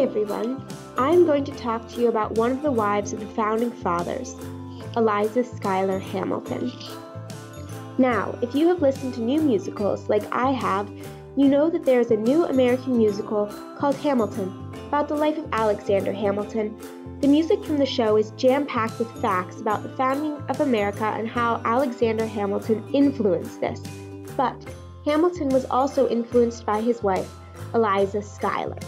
Everyone. I'm going to talk to you about one of the wives of the founding fathers, Eliza Schuyler Hamilton. Now, if you have listened to new musicals like I have, you know that there is a new American musical called Hamilton about the life of Alexander Hamilton. The music from the show is jam packed with facts about the founding of America and how Alexander Hamilton influenced this. But Hamilton was also influenced by his wife, Eliza Schuyler.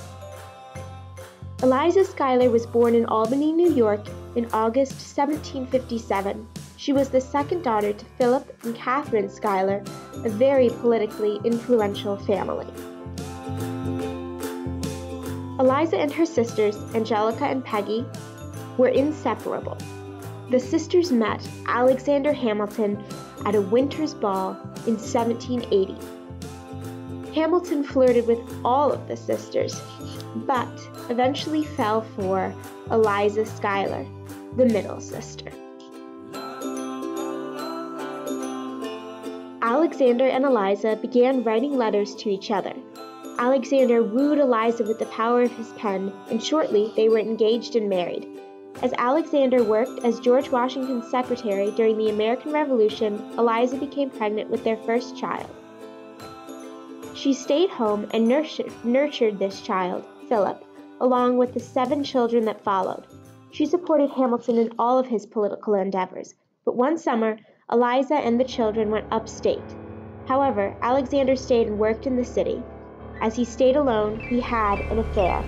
Eliza Schuyler was born in Albany, New York in August 1757. She was the second daughter to Philip and Catherine Schuyler, a very politically influential family. Eliza and her sisters, Angelica and Peggy, were inseparable. The sisters met Alexander Hamilton at a winter's ball in 1780. Hamilton flirted with all of the sisters, but eventually fell for Eliza Schuyler, the middle sister. Alexander and Eliza began writing letters to each other. Alexander wooed Eliza with the power of his pen, and shortly they were engaged and married. As Alexander worked as George Washington's secretary during the American Revolution, Eliza became pregnant with their first child. She stayed home and nurtured, this child, Philip, along with the seven children that followed. She supported Hamilton in all of his political endeavors, but one summer, Eliza and the children went upstate. However, Alexander stayed and worked in the city. As he stayed alone, he had an affair.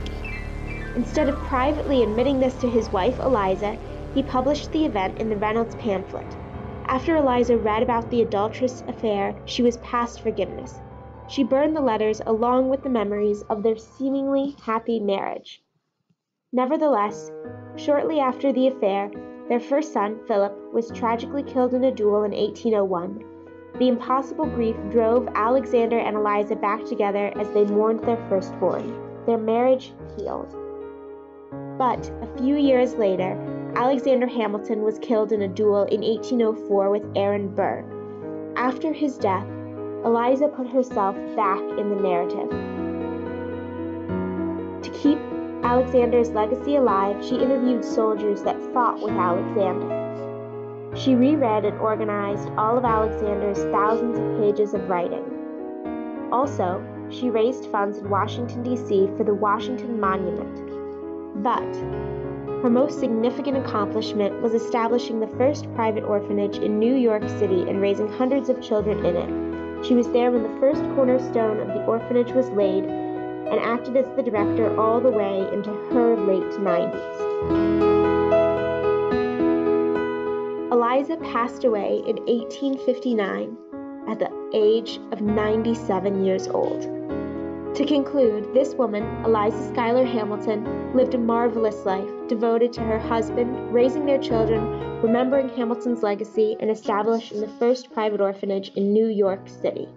Instead of privately admitting this to his wife, Eliza, he published the event in the Reynolds pamphlet. After Eliza read about the adulterous affair, she was past forgiveness. She burned the letters along with the memories of their seemingly happy marriage. Nevertheless, shortly after the affair, their first son, Philip, was tragically killed in a duel in 1801. The impossible grief drove Alexander and Eliza back together as they mourned their firstborn. Their marriage healed. But a few years later, Alexander Hamilton was killed in a duel in 1804 with Aaron Burr. After his death, Eliza put herself back in the narrative. To keep Alexander's legacy alive, she interviewed soldiers that fought with Alexander. She reread and organized all of Alexander's thousands of pages of writing. Also, she raised funds in Washington, D.C. for the Washington Monument. But her most significant accomplishment was establishing the first private orphanage in New York City and raising hundreds of children in it. She was there when the first cornerstone of the orphanage was laid and acted as the director all the way into her late 90s. Eliza passed away in 1859 at the age of 97 years old. To conclude, this woman, Eliza Schuyler Hamilton, lived a marvelous life, devoted to her husband, raising their children, remembering Hamilton's legacy, and establishing the first private orphanage in New York City.